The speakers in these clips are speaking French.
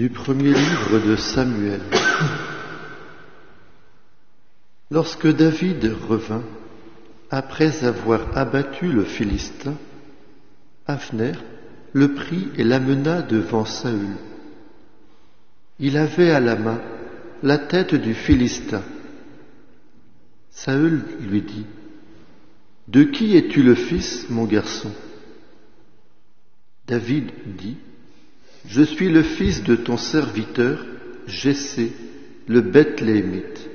Du premier livre de Samuel. Lorsque David revint, après avoir abattu le Philistin, Aphner le prit et l'amena devant Saül. Il avait à la main la tête du Philistin. Saül lui dit, De qui es-tu le fils, mon garçon? David dit, Je suis le fils de ton serviteur, Jessé, le Bethléemite.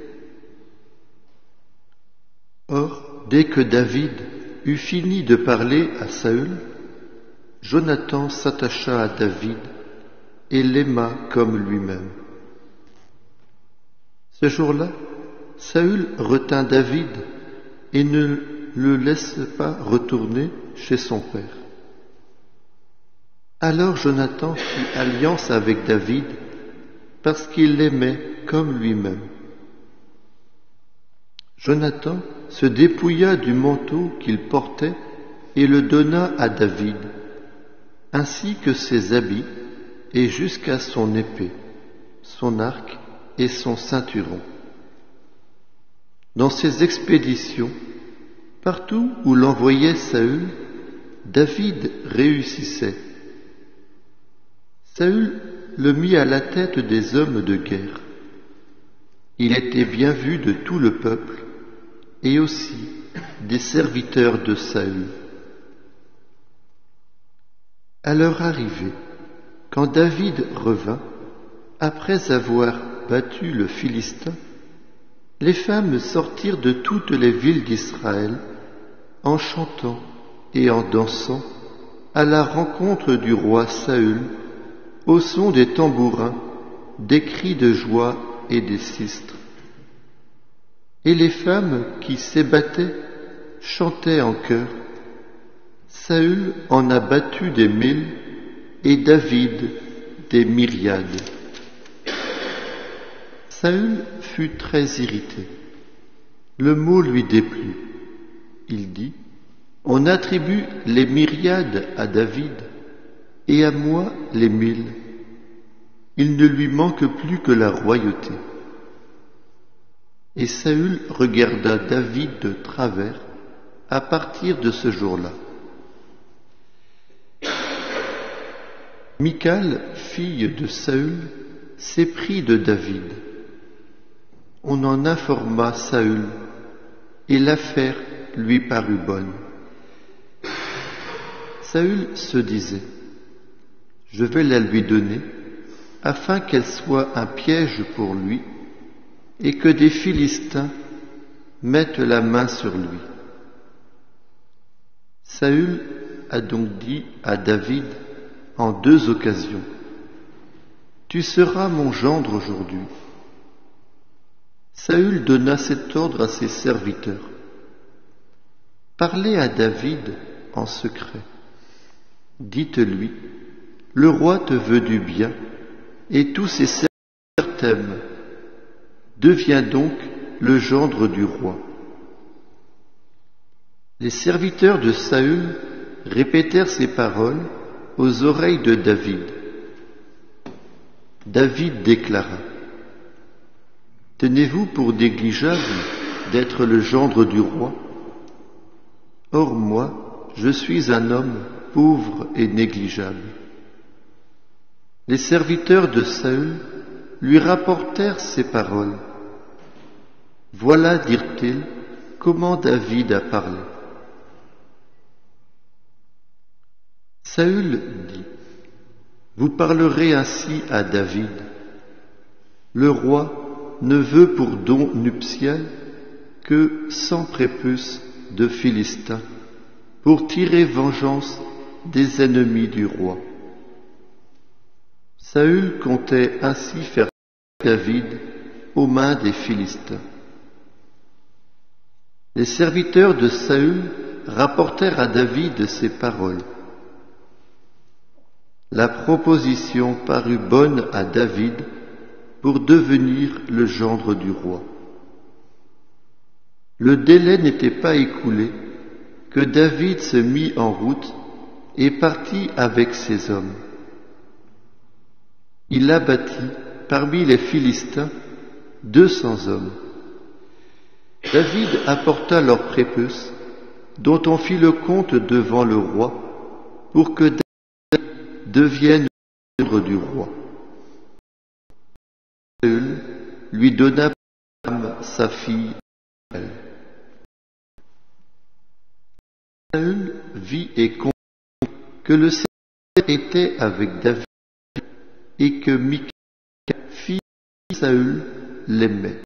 Or, dès que David eut fini de parler à Saül, Jonathan s'attacha à David et l'aima comme lui-même. Ce jour-là, Saül retint David et ne le laisse pas retourner chez son père. Alors Jonathan fit alliance avec David parce qu'il l'aimait comme lui-même. Jonathan se dépouilla du manteau qu'il portait et le donna à David, ainsi que ses habits et jusqu'à son épée, son arc et son ceinturon. Dans ses expéditions, partout où l'envoyait Saül, David réussissait. Saül le mit à la tête des hommes de guerre. Il était bien vu de tout le peuple et aussi des serviteurs de Saül. À leur arrivée, quand David revint, après avoir battu le Philistin, les femmes sortirent de toutes les villes d'Israël en chantant et en dansant à la rencontre du roi Saül au son des tambourins, des cris de joie et des sistres. Et les femmes qui s'ébattaient chantaient en chœur. Saül en a battu des mille et David des myriades. Saül fut très irrité. Le mot lui déplut. Il dit, On attribue les myriades à David et à moi les mille. Il ne lui manque plus que la royauté. Et Saül regarda David de travers à partir de ce jour-là. Michal, fille de Saül, s'éprit de David. On en informa Saül, et l'affaire lui parut bonne. Saül se disait, je vais la lui donner, afin qu'elle soit un piège pour lui, et que des Philistins mettent la main sur lui. Saül a donc dit à David, en deux occasions. Tu seras mon gendre aujourd'hui. Saül donna cet ordre à ses serviteurs. Parlez à David en secret. Dites-lui, le roi te veut du bien, et tous ses serviteurs t'aiment. Deviens donc le gendre du roi. Les serviteurs de Saül répétèrent ces paroles aux oreilles de David. David déclara Tenez-vous pour négligeable d'être le gendre du roi Or moi, je suis un homme pauvre et négligeable. Les serviteurs de Saül lui rapportèrent ces paroles. Voilà, dirent-ils, comment David a parlé. Saül dit, Vous parlerez ainsi à David. Le roi ne veut pour don nuptial que cent prépuces de Philistins pour tirer vengeance des ennemis du roi. Saül comptait ainsi faire David aux mains des Philistins. Les serviteurs de Saül rapportèrent à David ces paroles. La proposition parut bonne à David pour devenir le gendre du roi. Le délai n'était pas écoulé que David se mit en route et partit avec ses hommes. Il abattit parmi les Philistins deux cents hommes. David apporta leurs prépuces, dont on fit le compte devant le roi, pour que devienne le du roi. Saül lui donna sa fille. Saül vit et comprit que le Seigneur était avec David et que Michal, fille de Saül, l'aimait.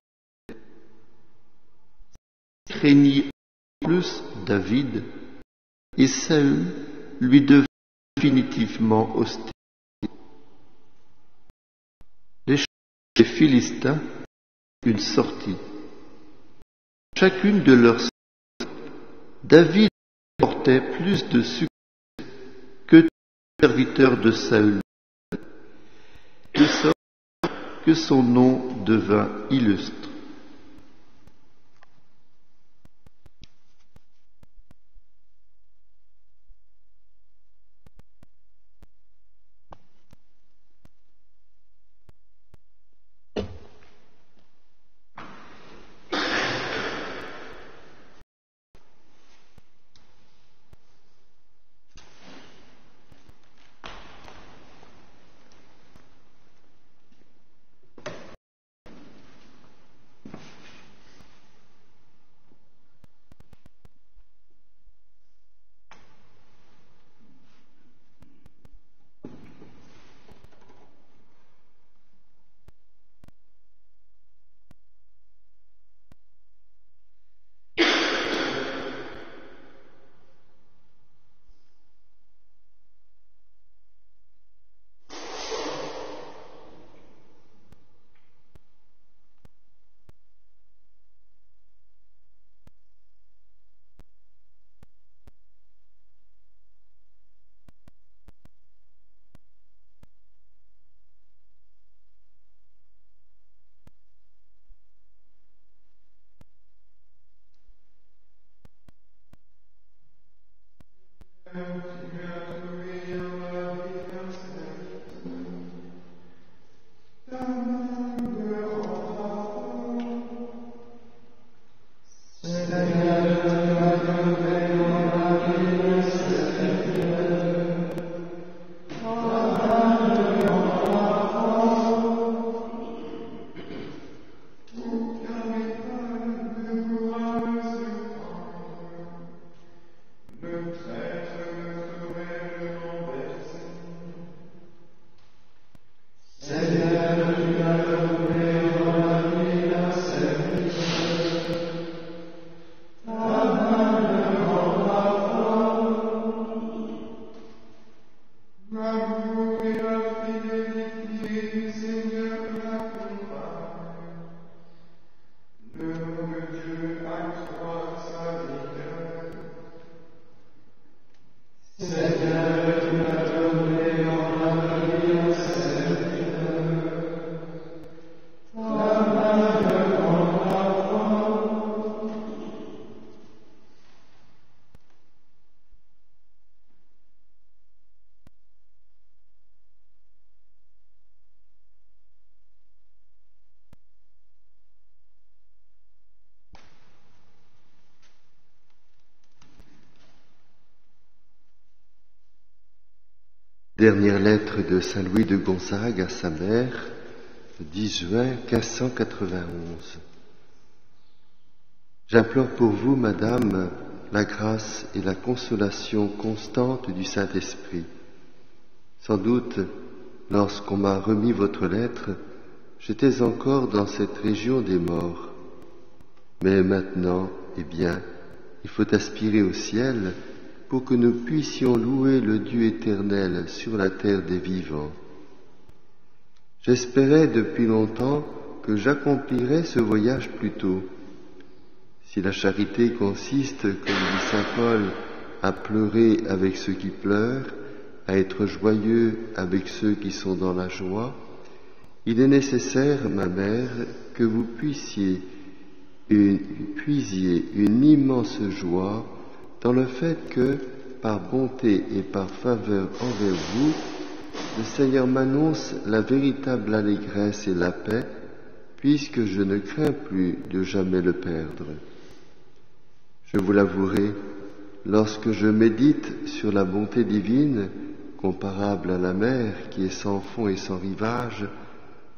Craignit plus David et Saül lui devint définitivement hostile. Les Philistins une sortie. Chacune de leurs David portait plus de succès que les serviteurs de Saül, que son nom devint illustre. Dernière lettre de Saint Louis de Gonzague à sa mère, le 10 juin 1591. J'implore pour vous, Madame, la grâce et la consolation constante du Saint-Esprit. Sans doute, lorsqu'on m'a remis votre lettre, j'étais encore dans cette région des morts. Mais maintenant, eh bien, il faut aspirer au ciel pour que nous puissions louer le Dieu éternel sur la terre des vivants. J'espérais depuis longtemps que j'accomplirais ce voyage plus tôt. Si la charité consiste, comme dit Saint Paul, à pleurer avec ceux qui pleurent, à être joyeux avec ceux qui sont dans la joie, il est nécessaire, ma mère, que vous puissiez une, puisiez une immense joie dans le fait que, par bonté et par faveur envers vous, le Seigneur m'annonce la véritable allégresse et la paix, puisque je ne crains plus de jamais le perdre. Je vous l'avouerai, lorsque je médite sur la bonté divine, comparable à la mer qui est sans fond et sans rivage,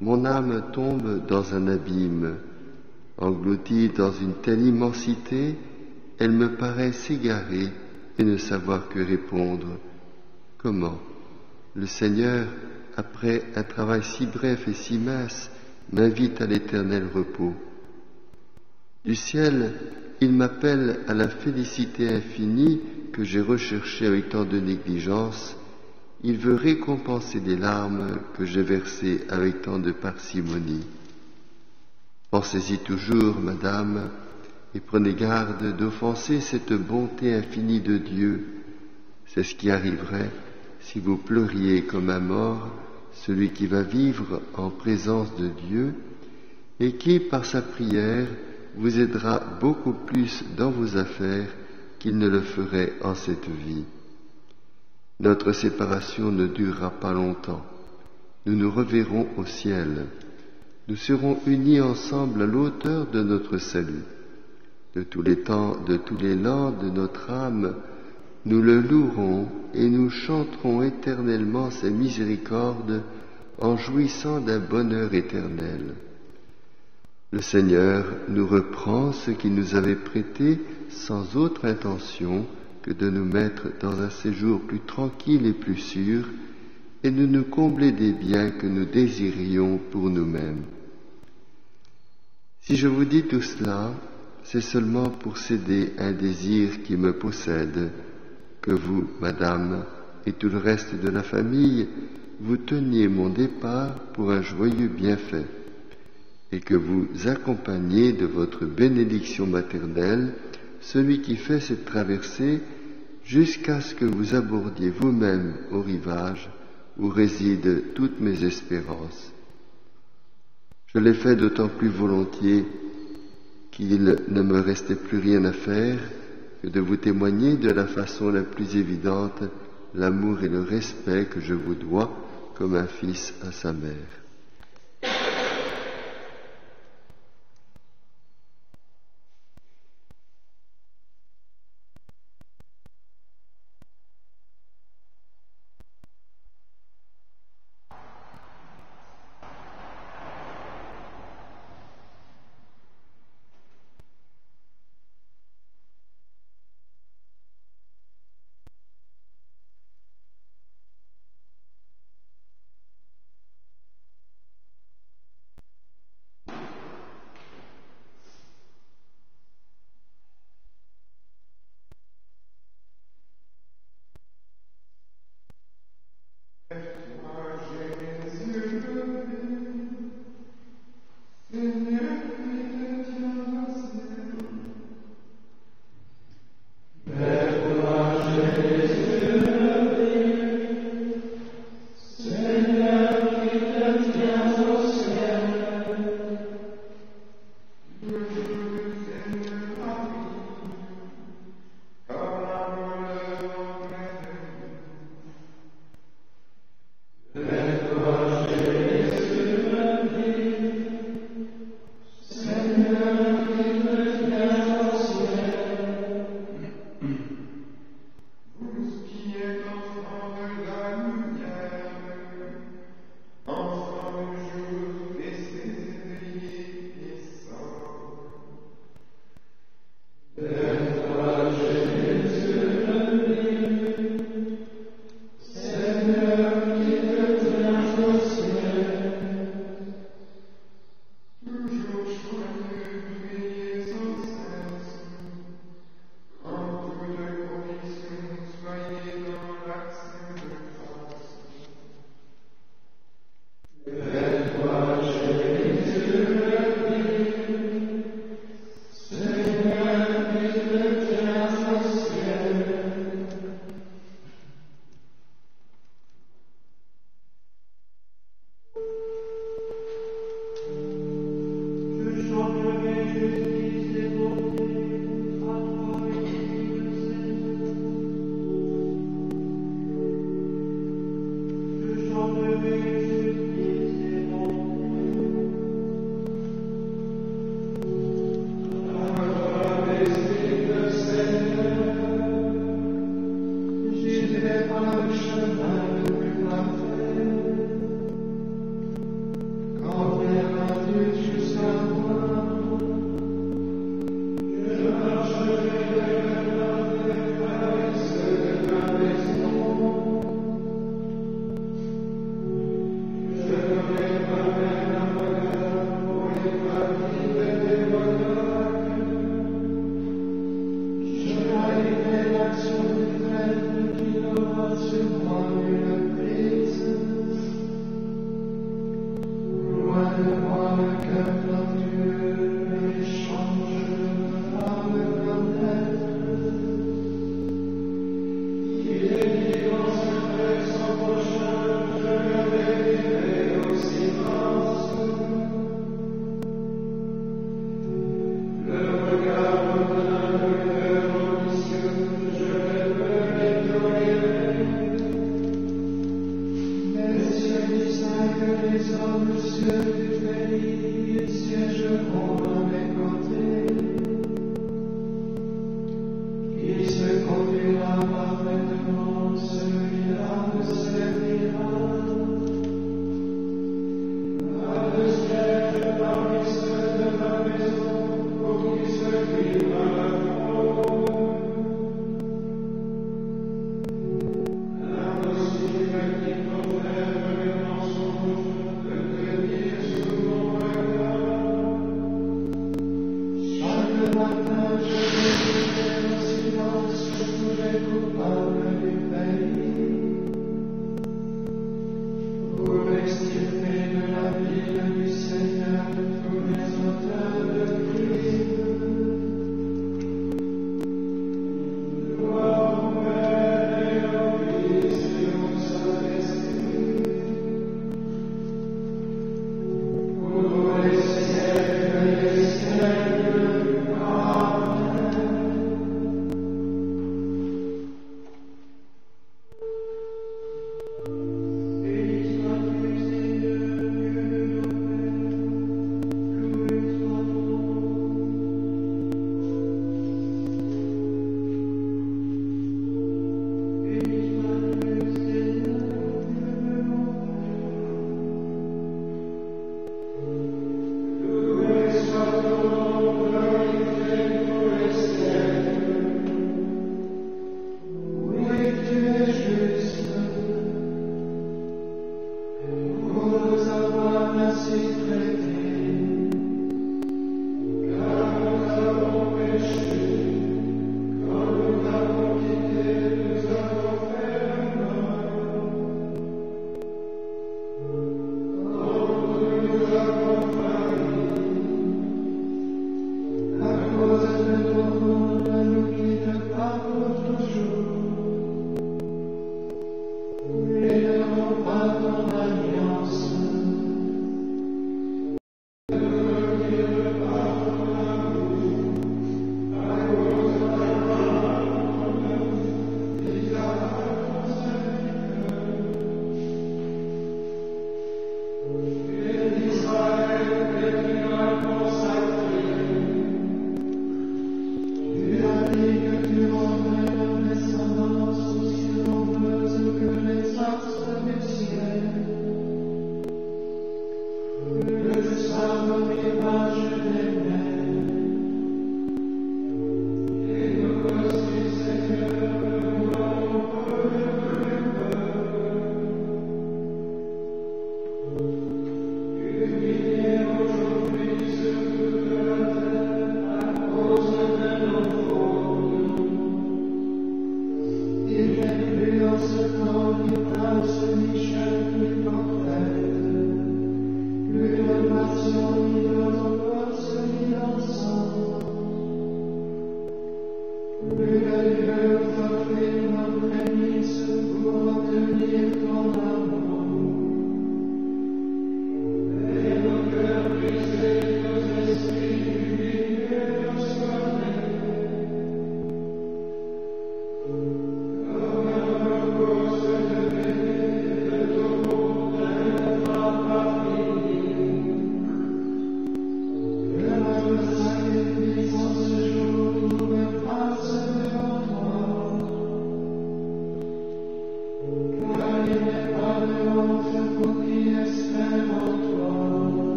mon âme tombe dans un abîme, engloutie dans une telle immensité elle me paraît s'égarer et ne savoir que répondre. Comment Le Seigneur, après un travail si bref et si mince, m'invite à l'éternel repos. Du ciel, il m'appelle à la félicité infinie que j'ai recherchée avec tant de négligence. Il veut récompenser les larmes que j'ai versées avec tant de parcimonie. Pensez-y toujours, Madame, et prenez garde d'offenser cette bonté infinie de Dieu. C'est ce qui arriverait si vous pleuriez comme un mort, celui qui va vivre en présence de Dieu et qui, par sa prière, vous aidera beaucoup plus dans vos affaires qu'il ne le ferait en cette vie. Notre séparation ne durera pas longtemps. Nous nous reverrons au ciel. Nous serons unis ensemble à l'auteur de notre salut de tous les temps, de tous les lands de notre âme, nous le louerons et nous chanterons éternellement ses miséricordes en jouissant d'un bonheur éternel. Le Seigneur nous reprend ce qu'il nous avait prêté sans autre intention que de nous mettre dans un séjour plus tranquille et plus sûr et de nous combler des biens que nous désirions pour nous-mêmes. Si je vous dis tout cela, c'est seulement pour céder un désir qui me possède que vous, Madame, et tout le reste de la famille, vous teniez mon départ pour un joyeux bienfait, et que vous accompagniez de votre bénédiction maternelle celui qui fait cette traversée jusqu'à ce que vous abordiez vous-même au rivage où résident toutes mes espérances. Je l'ai fait d'autant plus volontiers qu'il ne me restait plus rien à faire que de vous témoigner de la façon la plus évidente l'amour et le respect que je vous dois comme un fils à sa mère.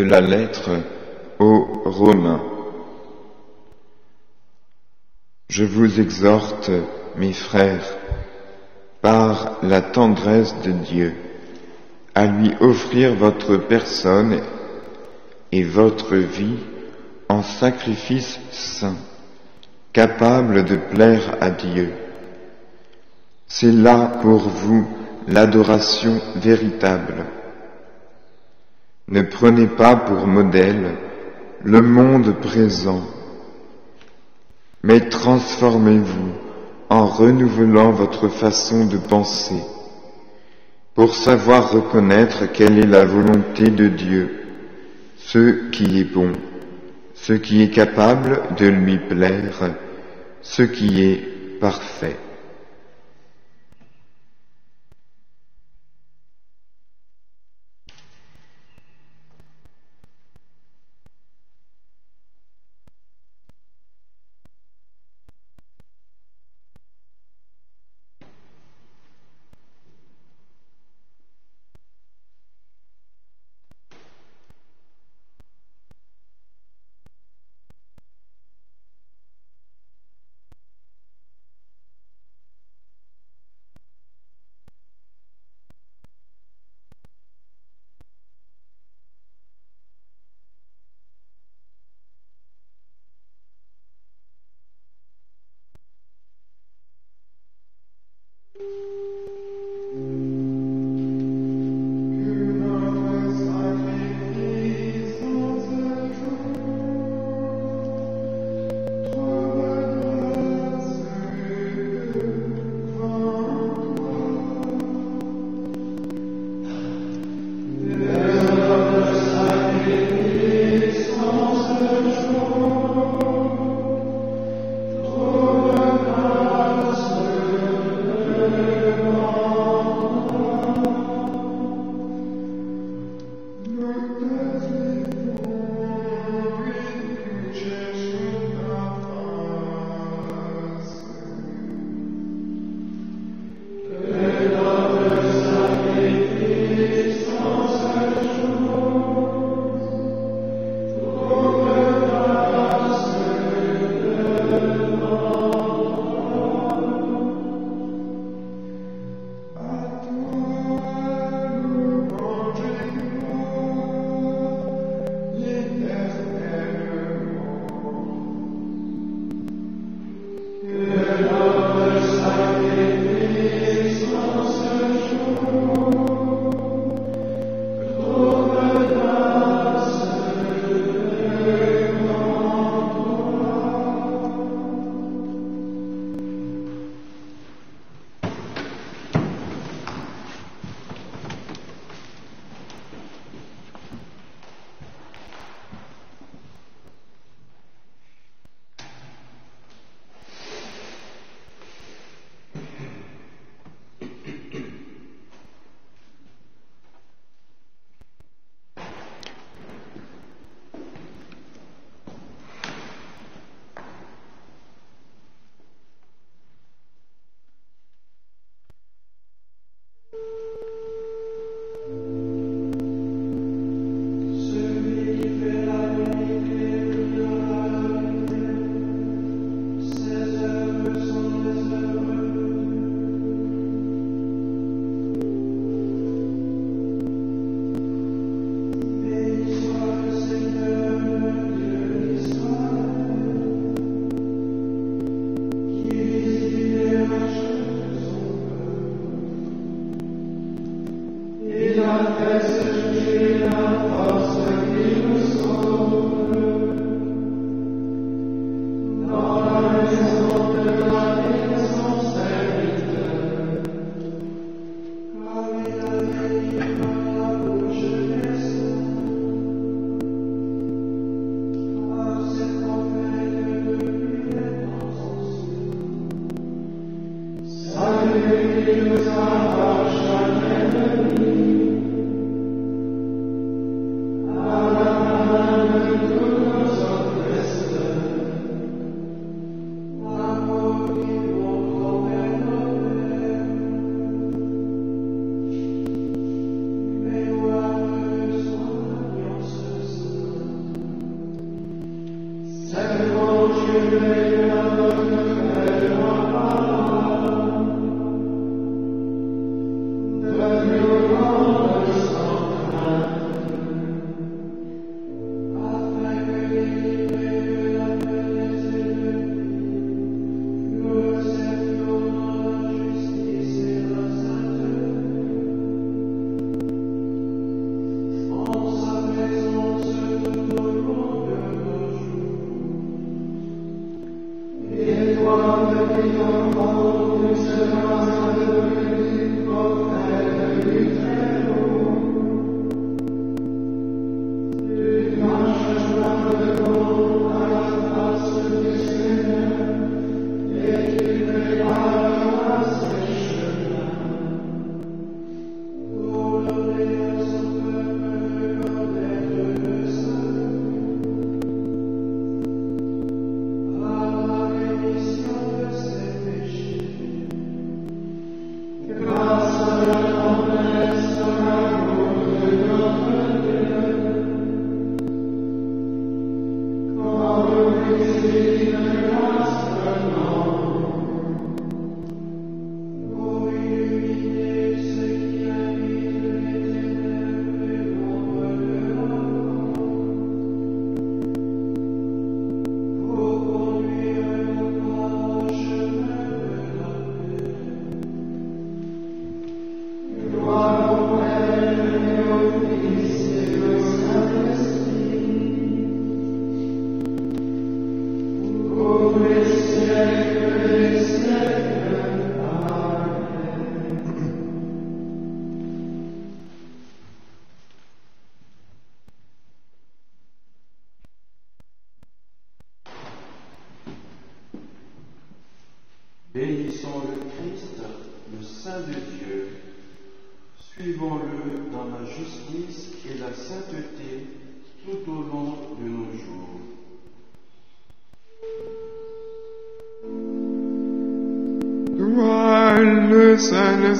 De la lettre aux Romains. Je vous exhorte, mes frères, par la tendresse de Dieu, à lui offrir votre personne et votre vie en sacrifice saint, capable de plaire à Dieu. C'est là pour vous l'adoration véritable. Ne prenez pas pour modèle le monde présent, mais transformez-vous en renouvelant votre façon de penser pour savoir reconnaître quelle est la volonté de Dieu, ce qui est bon, ce qui est capable de lui plaire, ce qui est parfait. Amen.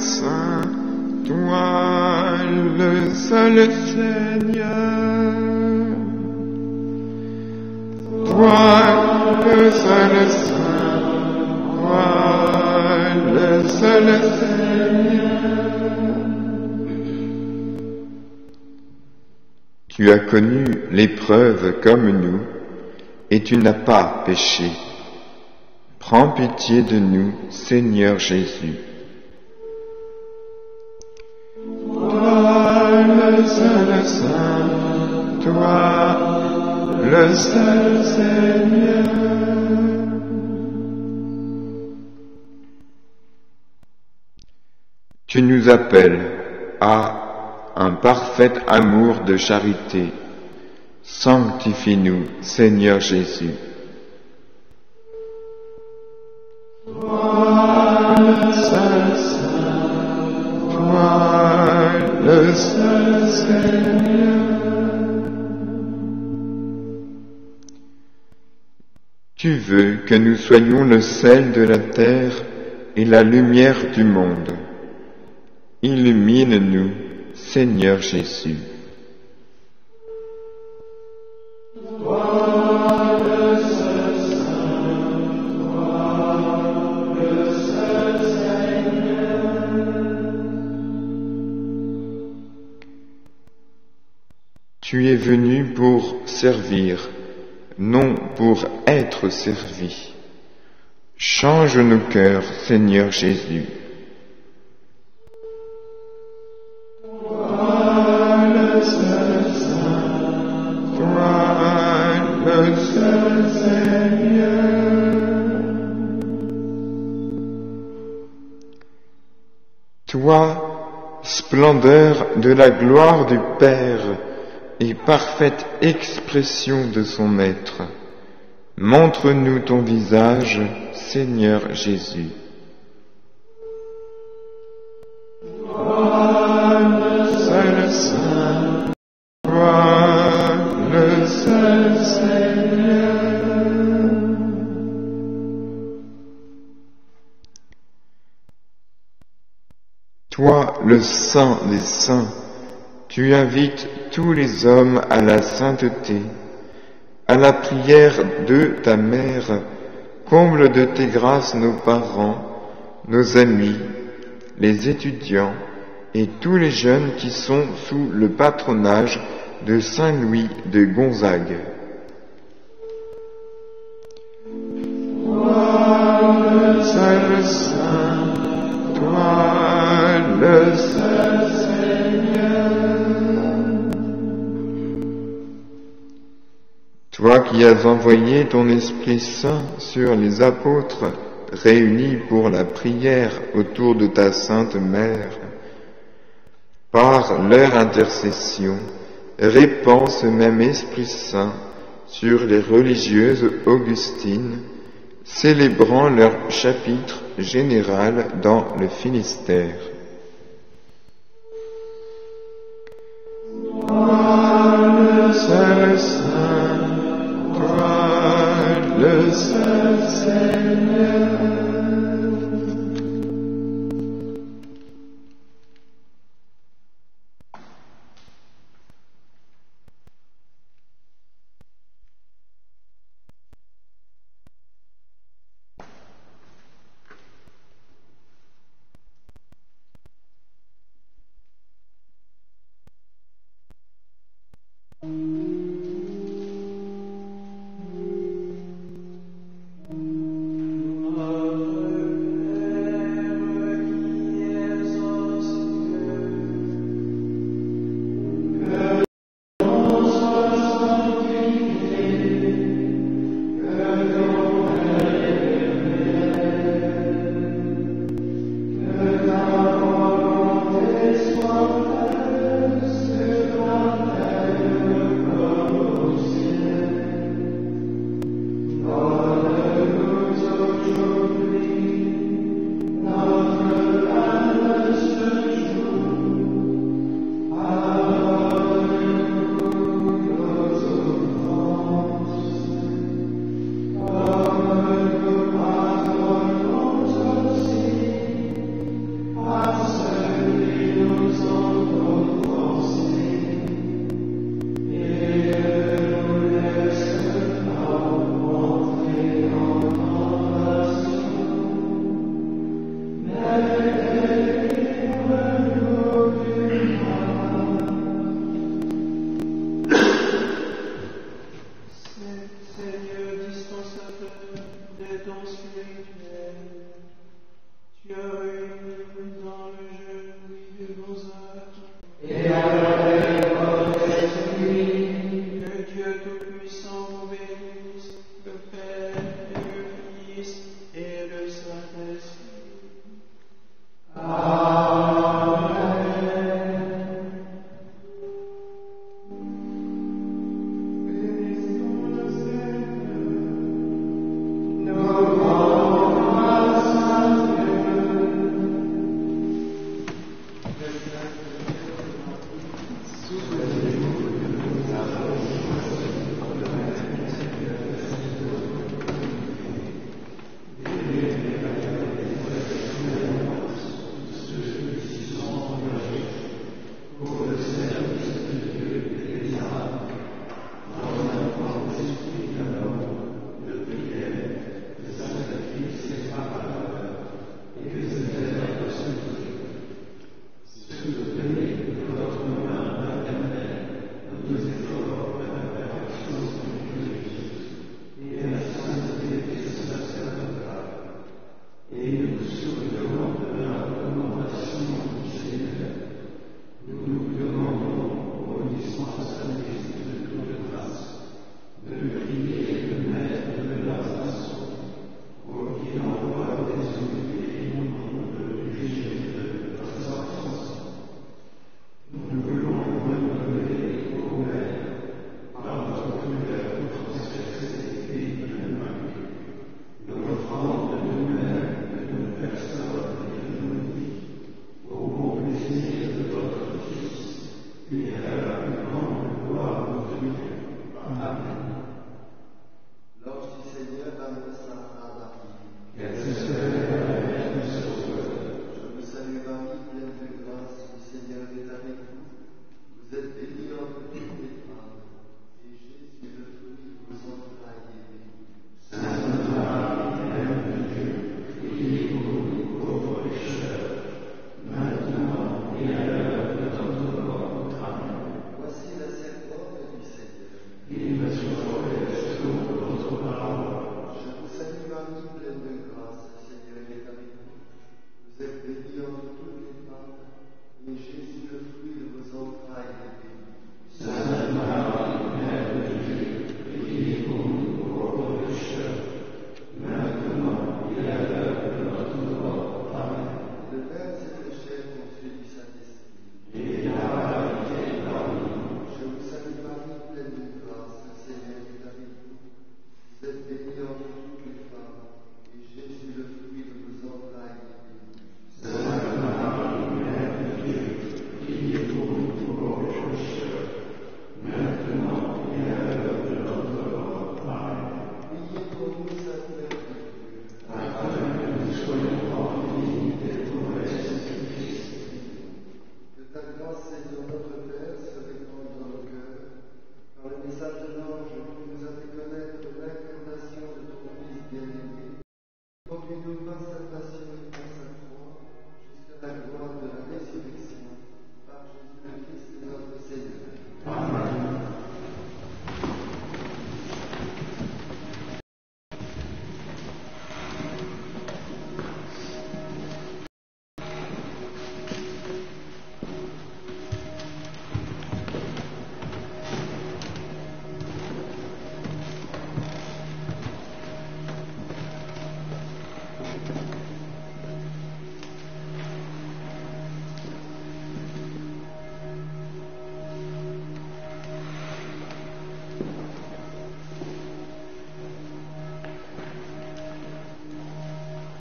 Saint, toi le seul Seigneur, toi le seul Saint, toi le seul Seigneur. Tu as connu l'épreuve comme nous, et tu n'as pas péché. Prends pitié de nous, Seigneur Jésus. Nous appelles à un parfait amour de charité. Sanctifie-nous, Seigneur Jésus. Tu veux que nous soyons le sel de la terre et la lumière du monde. Illumine-nous, Seigneur Jésus. Tu es venu pour servir, non pour être servi. Change nos cœurs, Seigneur Jésus. Splendeur de la gloire du Père et parfaite expression de son Maître, montre-nous ton visage, Seigneur Jésus. Le Saint des Saints, tu invites tous les hommes à la sainteté, à la prière de ta mère, comble de tes grâces nos parents, nos amis, les étudiants et tous les jeunes qui sont sous le patronage de Saint Louis de Gonzague. Toi qui as envoyé ton Esprit Saint sur les apôtres réunis pour la prière autour de ta sainte mère, par leur intercession, répands ce même Esprit Saint sur les religieuses augustines, célébrant leur chapitre général dans le Finistère. Le seul Seigneur.